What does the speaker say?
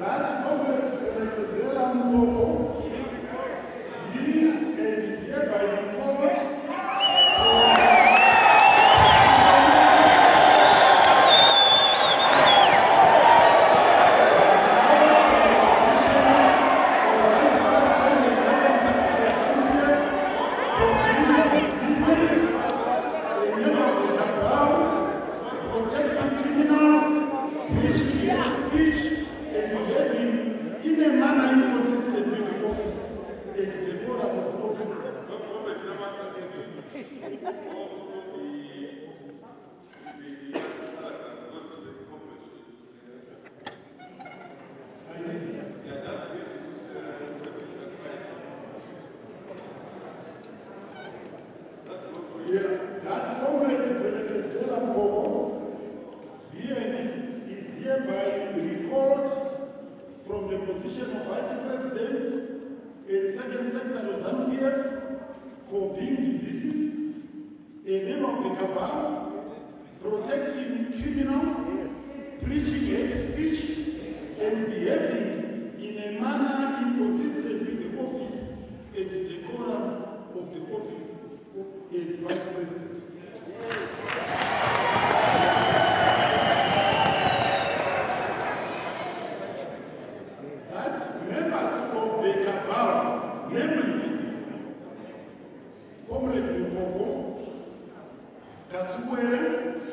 verdade, como eu quero dizer, é um position of Vice President for being divisive, a member of the cabal, protecting criminals, Tá Cachoeira.